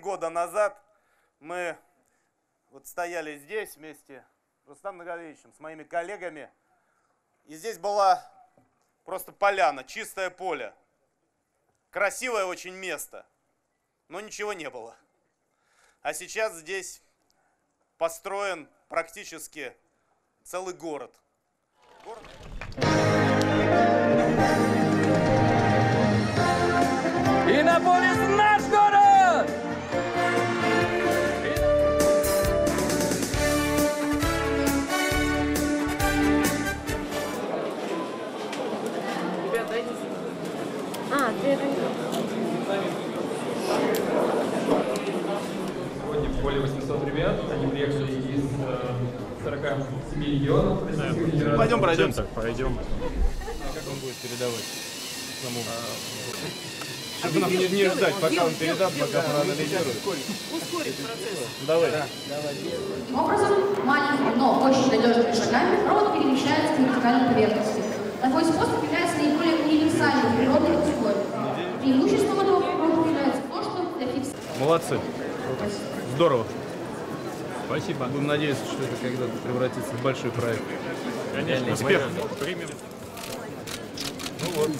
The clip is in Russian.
года назад мы вот стояли здесь вместе с Рустам Наговичем, с моими коллегами. И здесь была просто поляна, чистое поле. Красивое очень место, но ничего не было. А сейчас здесь построен практически целый город. город. Иннополис наш А, ты это Сегодня более 800 ребят, они приехали из э, 47 регионов Российской Федерации. Пойдем пройдем. Так, пойдем. Как он будет передавать? Самому. Чтобы нам не, не ждать, пока он передаст, пока проанализирует. Давай. Таким образом, маленькими, но очень надежными шагами провод перемещается по вертикальной поверхности. Такой способ является наиболее Молодцы. Здорово. Спасибо. Будем надеяться, что это когда-то превратится в большой проект. Конечно, Успех. примем. Ну вот.